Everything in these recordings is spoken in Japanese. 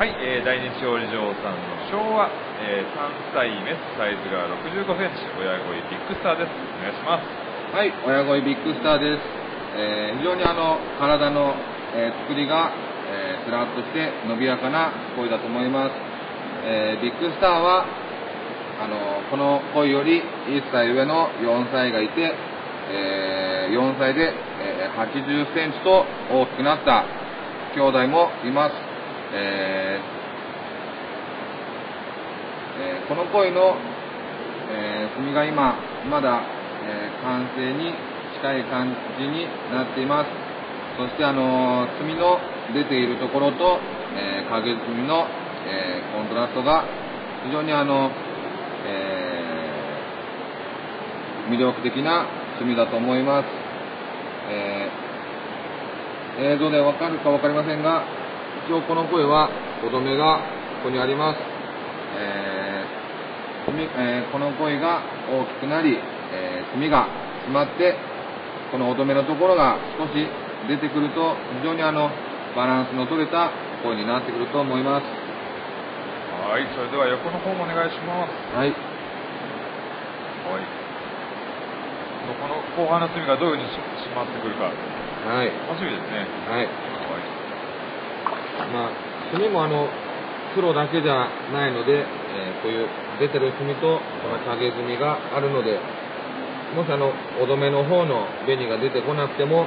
はい、えー、大日王子城さんの昭和、えー、3歳メスサイズが65センチ、親鯉ビッグスターです。お願いします。はい、親鯉ビッグスターです。えー、非常にあの、体の、えー、作りが、えー、スラッとして伸びやかな鯉だと思います。えー、ビッグスターは、あの、この鯉より1歳上の4歳がいて、えー、4歳で、えー、80センチと大きくなった兄弟もいます。えー、この鯉の、えー、墨が今、まだ、えー、完成に近い感じになっています。そしてあのー、墨の出ているところと、えー、影墨の、えー、コントラストが非常にあの、えー、魅力的な墨だと思います。えー、映像でわかるかわかりませんが、一応この声は、おどめがここにあります。えー墨えーこの声が大きくなり、えー、墨が締まって、このおどめのところが少し出てくると、非常にあの、バランスの取れた声になってくると思います。はい、それでは横の方もお願いします。はい。はい。この後半の隅がどういうふうにし締まってくるか、はい。楽しみですね。はい。はい。まあ、墨もあの、黒だけじゃないので、えーこういう出てる炭と、この影炭があるので、もしあの、お止めの方の紅が出てこなくても、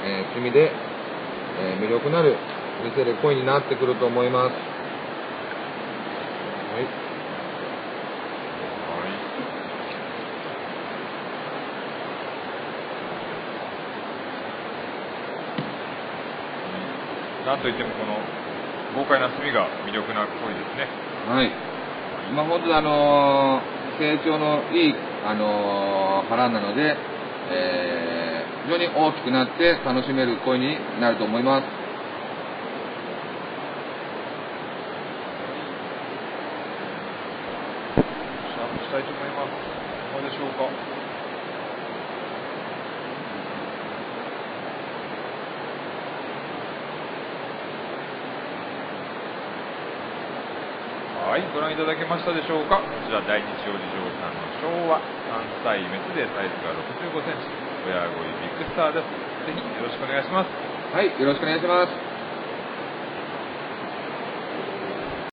えー墨で、えー魅力のある見せる声になってくると思います。はい。はい。なんといってもこの豪快な墨が魅力な声ですね。はい。まあ、本当にあのー成長のいい、あのー腹なので、えー非常に大きくなって楽しめる声になると思います。したいと思います。いかがでしょうか？はい、ご覧いただけましたでしょうか？こちら大日王子城さんの昭和3歳メスでサイズが65センチ、親鯉ビッグスターです。ぜひよろしくお願いします。はい、よろしくお願いします。